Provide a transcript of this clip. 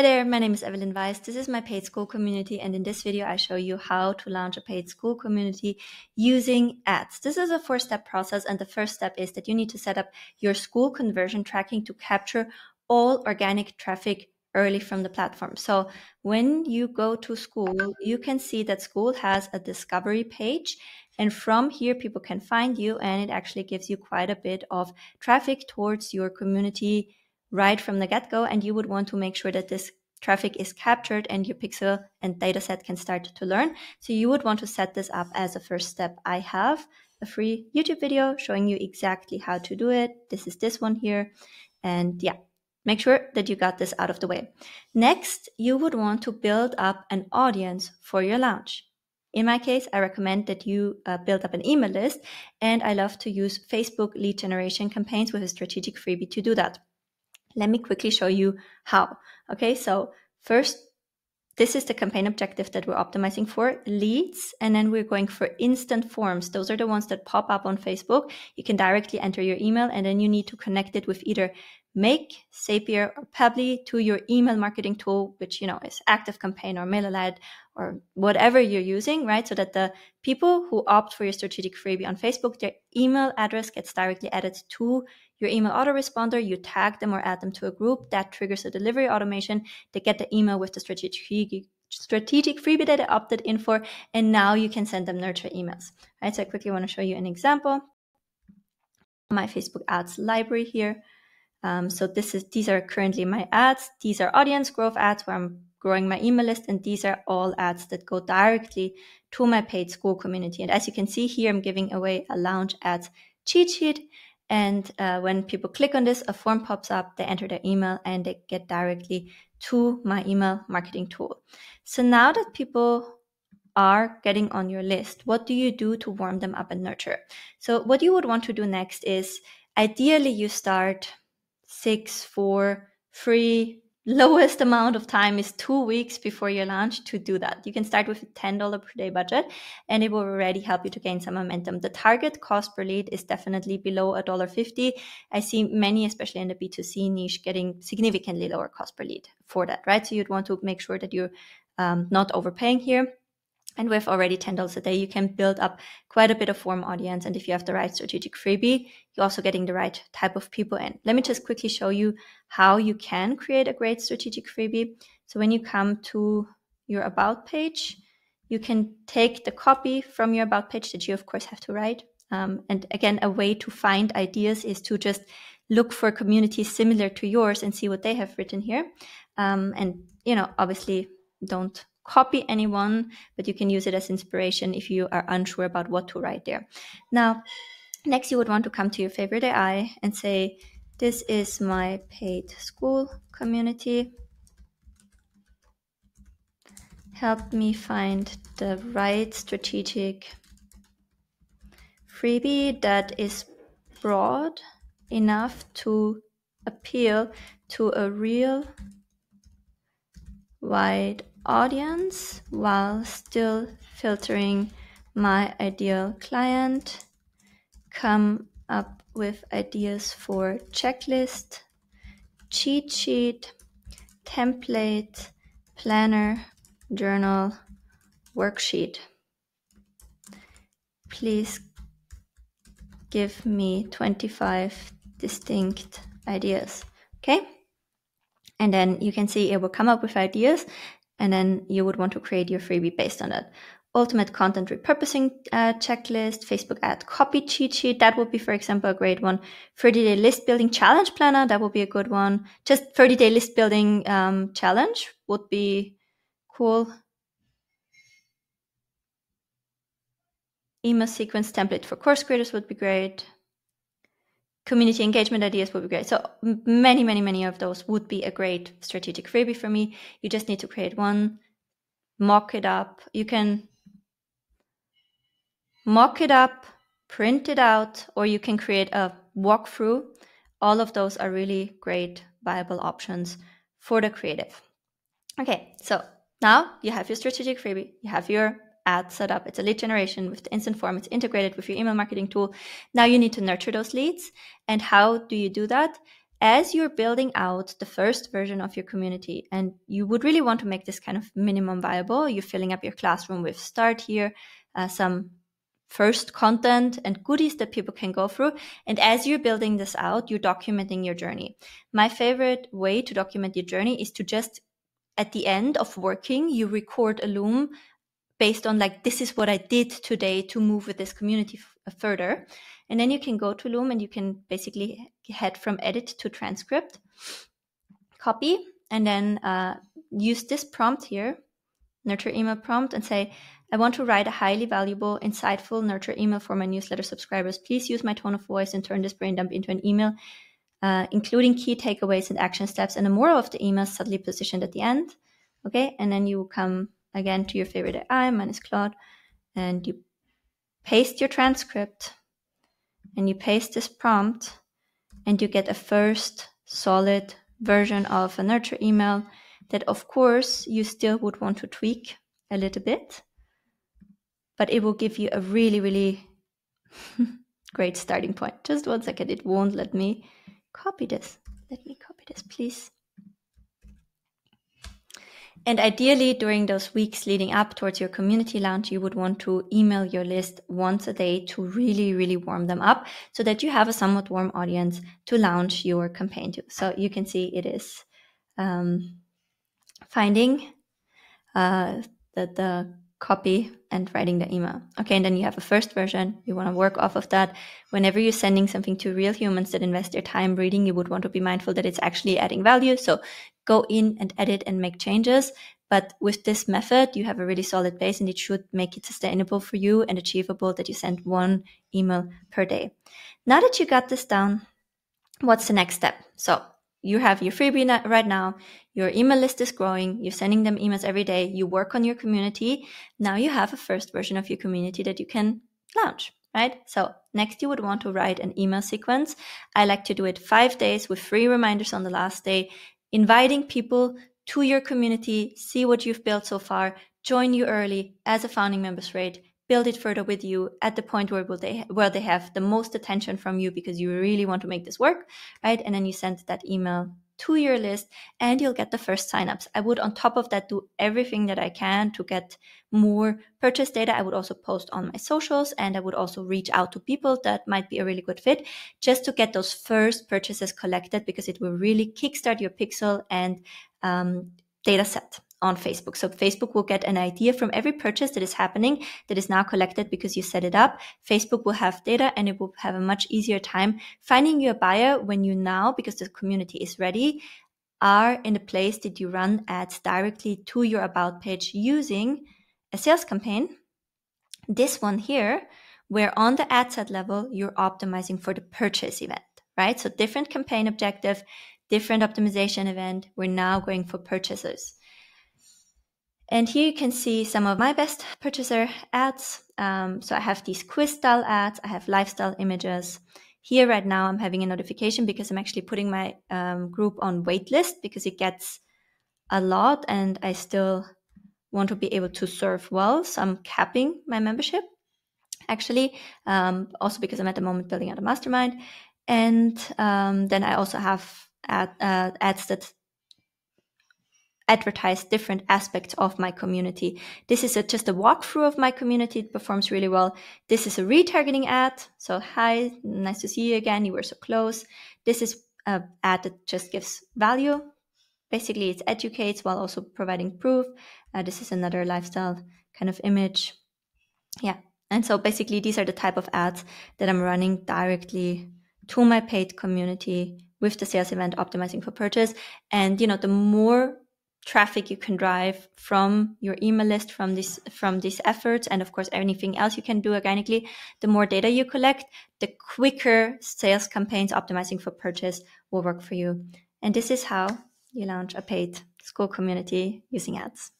Hi there, my name is Evelyn Weiss. This is my paid Skool community, and in this video, I show you how to launch a paid Skool community using ads. This is a four step process, and the first step is that you need to set up your Skool conversion tracking to capture all organic traffic early from the platform. So when you go to Skool, you can see that Skool has a discovery page. And from here, people can find you, and it actually gives you quite a bit of traffic towards your community right from the get go. And you would want to make sure that this traffic is captured and your pixel and dataset can start to learn. So you would want to set this up as a first step. I have a free YouTube video showing you exactly how to do it. This is this one here. And yeah, make sure that you got this out of the way. Next, you would want to build up an audience for your launch. In my case, I recommend that you uh, build up an email list, and I love to use Facebook lead generation campaigns with a strategic freebie to do that. Let me quickly show you how. Okay, so first, this is the campaign objective that we're optimizing for leads. And then we're going for instant forms. Those are the ones that pop up on Facebook. You can directly enter your email and then you need to connect it with either Make, Zapier, or Pabbly to your email marketing tool, which, you know, is ActiveCampaign or MailerLite or whatever you're using, right? So that the people who opt for your strategic freebie on Facebook, their email address gets directly added to your email autoresponder, you tag them or add them to a group that triggers a delivery automation. They get the email with the strategic freebie, strategic freebie that they opted in for, and now you can send them nurture emails. Right, so I quickly want to show you an example. My Facebook ads library here. Um, so this is these are currently my ads. These are audience growth ads where I'm growing my email list, and these are all ads that go directly to my paid Skool community. And as you can see here, I'm giving away a launch ads cheat sheet and uh, when people click on this, a form pops up, they enter their email and they get directly to my email marketing tool. So now that people are getting on your list, what do you do to warm them up and nurture? So what you would want to do next is ideally you start six, four, three, lowest amount of time is two weeks before your launch to do that. You can start with a $10 per day budget and it will already help you to gain some momentum. The target cost per lead is definitely below $1.50. I see many, especially in the B2C niche, getting significantly lower cost per lead for that, right? So you'd want to make sure that you're um, not overpaying here. And with already $10 a day, you can build up quite a bit of warm audience. And if you have the right strategic freebie, you're also getting the right type of people in. Let me just quickly show you how you can create a great strategic freebie. So when you come to your about page, you can take the copy from your about page that you of course have to write. Um, and again, a way to find ideas is to just look for communities similar to yours and see what they have written here. Um, and, you know, obviously don't copy anyone, but you can use it as inspiration if you are unsure about what to write there. Now, next you would want to come to your favorite AI and say, this is my paid Skool community. Help me find the right strategic freebie that is broad enough to appeal to a real wide audience while still filtering my ideal client, come up with ideas for checklist, cheat sheet, template, planner, journal, worksheet. Please give me 25 distinct ideas. Okay? And then you can see it will come up with ideas and then you would want to create your freebie based on that. Ultimate content repurposing uh, checklist, Facebook ad copy cheat sheet. That would be, for example, a great one. 30 day list building challenge planner. That would be a good one. Just 30 day list building um, challenge would be cool. Email sequence template for course creators would be great community engagement ideas would be great. So many, many, many of those would be a great strategic freebie for me. You just need to create one, mock it up. You can mock it up, print it out, or you can create a walkthrough. All of those are really great viable options for the creative. Okay, so now you have your strategic freebie, you have your ad set up. It's a lead generation with the instant form. It's integrated with your email marketing tool. Now you need to nurture those leads. And how do you do that? as you're building out the first version of your community, and you would really want to make this kind of minimum viable, you're filling up your classroom with start here, uh, some first content and goodies that people can go through. And as you're building this out, you're documenting your journey. My favorite way to document your journey is to just at the end of working, you record a Loom based on like, this is what I did today to move with this community f- further. And then you can go to Loom and you can basically head from edit to transcript, copy, and then uh, use this prompt here, nurture email prompt, and say, I want to write a highly valuable, insightful nurture email for my newsletter subscribers. Please use my tone of voice and turn this brain dump into an email, uh, including key takeaways and action steps, and the moral of the email subtly positioned at the end. Okay, and then you come again to your favorite AI, minus Claude, and you paste your transcript and you paste this prompt, and you get a first solid version of a nurture email that, of course, you still would want to tweak a little bit but it will give you a really, really great starting point. Just one second, it won't let me copy this. Let me copy this, please. And ideally, during those weeks leading up towards your community launch, you would want to email your list once a day to really, really warm them up so that you have a somewhat warm audience to launch your campaign to. So you can see it is um, finding uh, the, the copy and writing the email. Okay, and then you have a first version. You want to work off of that. Whenever you're sending something to real humans that invest their time reading, you would want to be mindful that it's actually adding value. So go in and edit and make changes. But with this method, you have a really solid base and it should make it sustainable for you and achievable that you send one email per day. Now that you got this down, what's the next step? So you have your freebie right now, your email list is growing, you're sending them emails every day, you work on your community. Now you have a first version of your community that you can launch, right? So next you would want to write an email sequence. I like to do it five days with free reminders on the last day, inviting people to your community, see what you've built so far, join you early as a founding members rate, build it further with you at the point where they where they have the most attention from you because you really want to make this work, right? And then you send that email to your list and you'll get the first signups. I would on top of that do everything that I can to get more purchase data. I would also post on my socials and I would also reach out to people that might be a really good fit just to get those first purchases collected because it will really kickstart your pixel and um, data set on Facebook. So Facebook will get an idea from every purchase that is happening that is now collected because you set it up. Facebook will have data and it will have a much easier time finding you a buyer when you now, because the community is ready, are in a place that you run ads directly to your about page using a sales campaign. This one here, where on the ad set level, you're optimizing for the purchase event, right? So different campaign objective, different optimization event. We're now going for purchases. And here you can see some of my best purchaser ads. Um, so I have these quiz style ads, I have lifestyle images. Here right now, I'm having a notification because I'm actually putting my um, group on waitlist because it gets a lot and I still want to be able to serve well. So I'm capping my membership actually, um, also because I'm at the moment building out a mastermind. And um, then I also have ad, uh, ads that advertise different aspects of my community. This is a, just a walkthrough of my community. It performs really well. This is a retargeting ad. So, hi, nice to see you again. You were so close. This is an ad that just gives value. Basically, it educates while also providing proof. Uh, this is another lifestyle kind of image. Yeah. And so basically, these are the type of ads that I'm running directly to my paid community with the sales event optimizing for purchase. And, you know, the more traffic you can drive from your email list from this from these efforts and of course anything else you can do organically the more data you collect the quicker sales campaigns optimizing for purchase will work for you. And this is how you launch a paid Skool community using ads